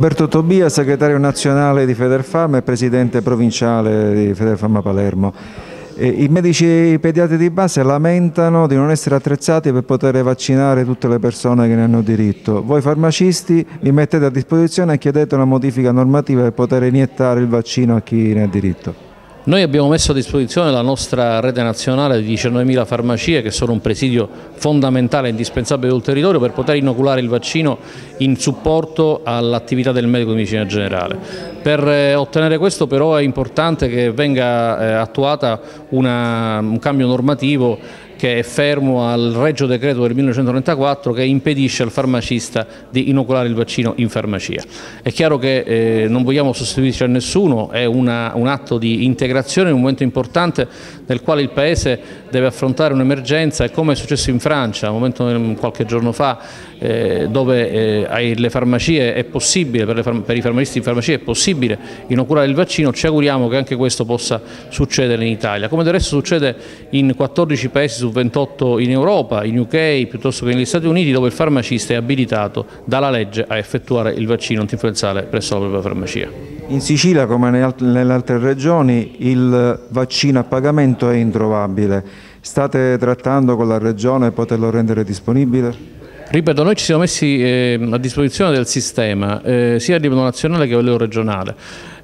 Roberto Tobia, segretario nazionale di Federfarma e presidente provinciale di Federfarma Palermo. I medici pediatri di base lamentano di non essere attrezzati per poter vaccinare tutte le persone che ne hanno diritto. Voi farmacisti vi mettete a disposizione e chiedete una modifica normativa per poter iniettare il vaccino a chi ne ha diritto. Noi abbiamo messo a disposizione la nostra rete nazionale di 19.000 farmacie che sono un presidio fondamentale e indispensabile del territorio per poter inoculare il vaccino in supporto all'attività del medico di medicina generale. Per eh, ottenere questo però è importante che venga eh, attuata una, un cambio normativo che è fermo al Regio Decreto del 1934 che impedisce al farmacista di inoculare il vaccino in farmacia. È chiaro che eh, non vogliamo sostituirci a nessuno, è una, un atto di integrazione, un momento importante nel quale il Paese deve affrontare un'emergenza e come è successo in Francia, un momento qualche giorno fa, eh, dove eh, le farmacie è possibile, per, le, per i farmacisti in farmacia è possibile inoculare il vaccino, ci auguriamo che anche questo possa succedere in Italia, come del resto succede in 14 paesi su 28 in Europa, in UK piuttosto che negli Stati Uniti dove il farmacista è abilitato dalla legge a effettuare il vaccino antinfluenzale presso la propria farmacia. In Sicilia come nelle altre regioni il vaccino a pagamento è introvabile, state trattando con la regione poterlo rendere disponibile? Ripeto, noi ci siamo messi eh, a disposizione del sistema, eh, sia a livello nazionale che a livello regionale.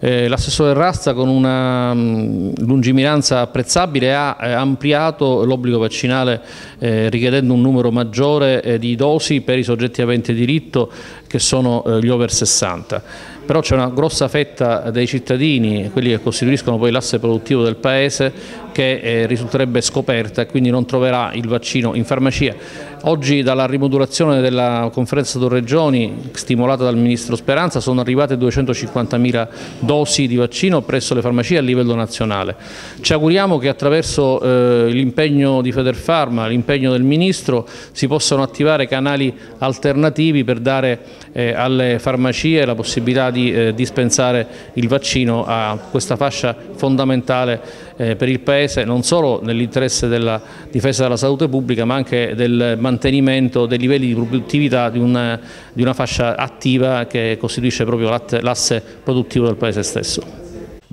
Eh, L'assessore Rasta con una mh, mm, lungimiranza apprezzabile ha eh, ampliato l'obbligo vaccinale eh, richiedendo un numero maggiore eh, di dosi per i soggetti aventi diritto che sono gli over 60 però c'è una grossa fetta dei cittadini, quelli che costituiscono poi l'asse produttivo del Paese, che eh, risulterebbe scoperta e quindi non troverà il vaccino in farmacia. Oggi dalla rimodulazione della conferenza delle regioni stimolata dal Ministro Speranza sono arrivate 250.000 dosi di vaccino presso le farmacie a livello nazionale. Ci auguriamo che attraverso eh, l'impegno di Federfarma, l'impegno del Ministro si possano attivare canali alternativi per dare eh, alle farmacie la possibilità di eh, dispensare il vaccino a questa fascia fondamentale eh, per il Paese, non solo nell'interesse della difesa della salute pubblica ma anche del mantenimento dei livelli di produttività di una, di una fascia attiva che costituisce proprio l'asse produttivo del Paese stesso.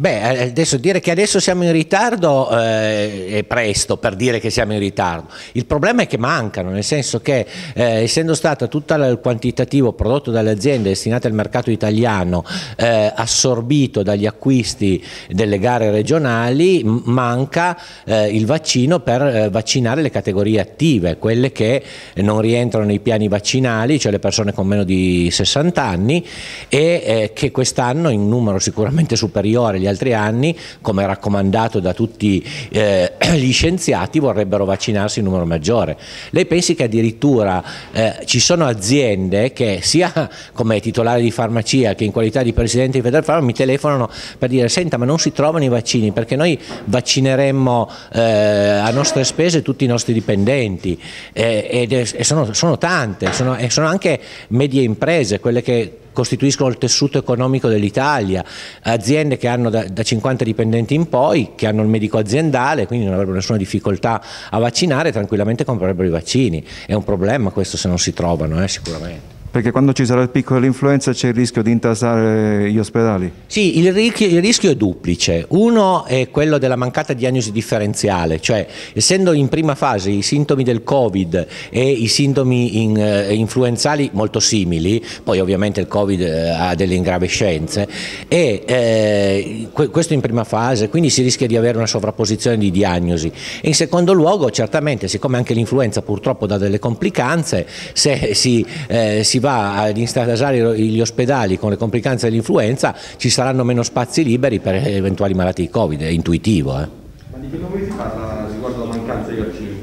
Beh, eh, adesso dire che adesso siamo in ritardo eh, è presto per dire che siamo in ritardo. Il problema è che mancano, nel senso che eh, essendo stato tutto il quantitativo prodotto dalle aziende destinate al mercato italiano eh, assorbito dagli acquisti delle gare regionali, manca eh, il vaccino per eh, vaccinare le categorie attive, quelle che non rientrano nei piani vaccinali, cioè le persone con meno di 60 anni e che quest'anno in numero sicuramente superiore agli altri anni, come raccomandato da tutti eh, gli scienziati, vorrebbero vaccinarsi in numero maggiore. Lei pensi che addirittura eh, ci sono aziende che sia come titolare di farmacia che in qualità di presidente di Federfarma mi telefonano per dire senta ma non si trovano i vaccini perché noi vaccineremmo eh, a nostre spese tutti i nostri dipendenti e, e sono, sono, tante, sono, sono anche medie imprese, quelle che costituiscono il tessuto economico dell'Italia, aziende che hanno da, da, 50 dipendenti in poi, che hanno il medico aziendale, quindi non avrebbero nessuna difficoltà a vaccinare, tranquillamente comprerebbero i vaccini. È un problema questo se non si trovano, eh, sicuramente. Perché quando ci sarà il picco dell'influenza c'è il rischio di intasare gli ospedali? Sì, il rischio, il rischio, è duplice. Uno è quello della mancata diagnosi differenziale, cioè essendo in prima fase i sintomi del Covid e i sintomi in, eh, influenzali molto simili, poi ovviamente il Covid eh, ha delle ingravescenze, e eh, questo in prima fase, quindi si rischia di avere una sovrapposizione di diagnosi. E in secondo luogo, certamente, siccome anche l'influenza purtroppo dà delle complicanze, se si, eh, si va ad instasare gli ospedali con le complicanze dell'influenza ci saranno meno spazi liberi per eventuali malattie di Covid, è intuitivo. Eh. Ma di che numeri si parla riguardo alla mancanza di vaccini?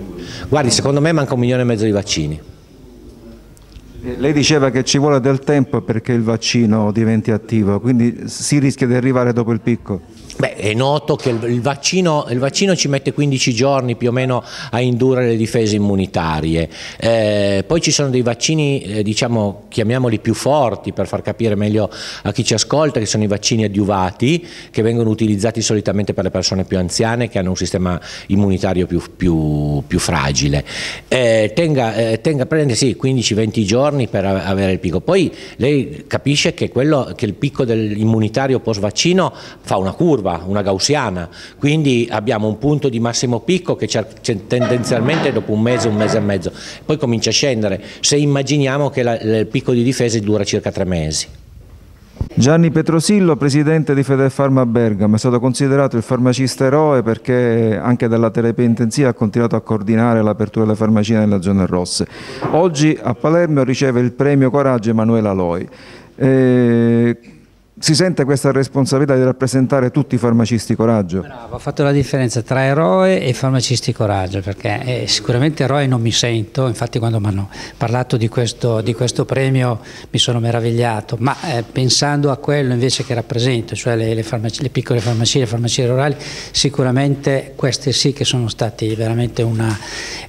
Guardi, secondo me manca un milione e mezzo di vaccini. Eh, lei diceva che ci vuole del tempo perché il vaccino diventi attivo, quindi si rischia di arrivare dopo il picco? Beh, è noto che il vaccino, il vaccino, ci mette 15 giorni più o meno a indurre le difese immunitarie, eh, poi ci sono dei vaccini, eh, diciamo, chiamiamoli più forti per far capire meglio a chi ci ascolta, che sono i vaccini adjuvati, che vengono utilizzati solitamente per le persone più anziane che hanno un sistema immunitario più, più, più fragile. Eh, tenga, eh, tenga, prende sì, 15-20 giorni per avere il picco, poi lei capisce che, quello, che il picco dell'immunitario post vaccino fa una curva curva, una gaussiana, quindi abbiamo un punto di massimo picco che tendenzialmente dopo un mese, un mese e mezzo, poi comincia a scendere, se immaginiamo che la, il picco di difesa dura circa tre mesi. Gianni Petrosillo, presidente di Federfarma Bergamo, è stato considerato il farmacista eroe perché anche dalla terapia intensiva ha continuato a coordinare l'apertura delle farmacie nelle zone rosse. Oggi a Palermo riceve il premio Coraggio Emanuele Aloi. Eh, si sente questa responsabilità di rappresentare tutti i farmacisti coraggio? Bravo, ho fatto la differenza tra eroe e farmacisti coraggio, perché eh, sicuramente eroe non mi sento, infatti quando mi hanno parlato di questo, di questo, premio mi sono meravigliato, ma eh, pensando a quello invece che rappresento, cioè le, le, farmacie, le piccole farmacie, le farmacie rurali, sicuramente queste sì che sono stati veramente una,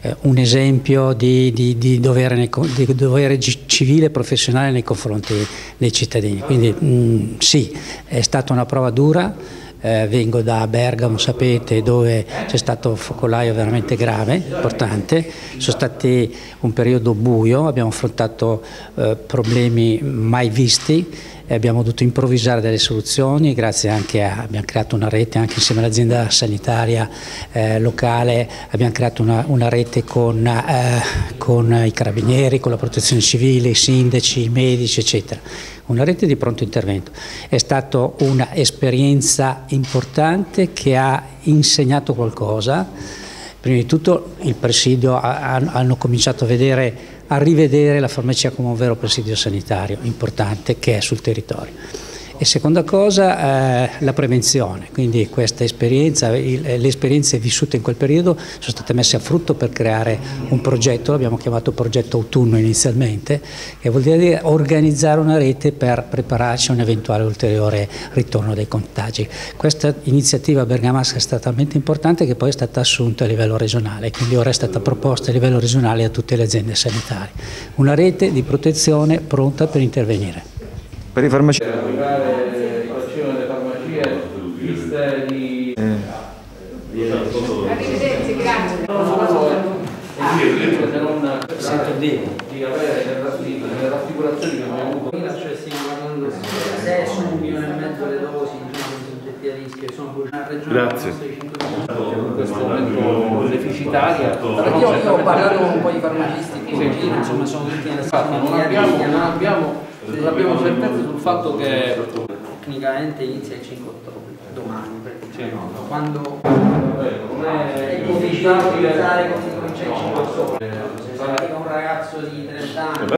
eh, un esempio di, di, di, dovere nei, dovere civile e professionale nei confronti dei cittadini. Quindi, mh, mm, sì, è stata una prova dura, eh, vengo da Bergamo, sapete, dove c'è stato un focolaio veramente grave, importante, sono stati un periodo buio, abbiamo affrontato eh, problemi mai visti abbiamo dovuto improvvisare delle soluzioni, grazie anche a, abbiamo creato una rete anche insieme all'azienda sanitaria eh, locale, abbiamo creato una, una rete con, eh, con, i carabinieri, con la protezione civile, i sindaci, i medici, eccetera. Una rete di pronto intervento. È stata un'esperienza importante che ha insegnato qualcosa. Prima di tutto il presidio ha, hanno cominciato a vedere a rivedere la farmacia come un vero presidio sanitario importante che è sul territorio. E seconda cosa, eh, la prevenzione, quindi questa esperienza, il, le esperienze vissute in quel periodo sono state messe a frutto per creare un progetto, l'abbiamo chiamato progetto autunno inizialmente, che vuol dire organizzare una rete per prepararci a un eventuale ulteriore ritorno dei contagi. Questa iniziativa bergamasca è stata talmente importante che poi è stata assunta a livello regionale, quindi ora è stata proposta a livello regionale a tutte le aziende sanitarie. Una rete di protezione pronta per intervenire. Per i farmaci... Rifazione delle farmacie viste di... Arrivederci, grazie. Se non sento dire di avere le raffigurazioni che abbiamo avuto. Cioè stiamo parlando se sono un milione e mezzo le dosi soggetti a rischio sono Grazie. In questo momento deficitaria. Io, io ho parlato con un po' di farmacisti qui in giro, insomma sono tutti nella stessa non abbiamo, non abbiamo non abbiamo certezza sul fatto che tecnicamente inizia il 5 ottobre, domani sì. quando non è difficile utilizzare come 5 ottobre. Se arriva un ragazzo di 30 anni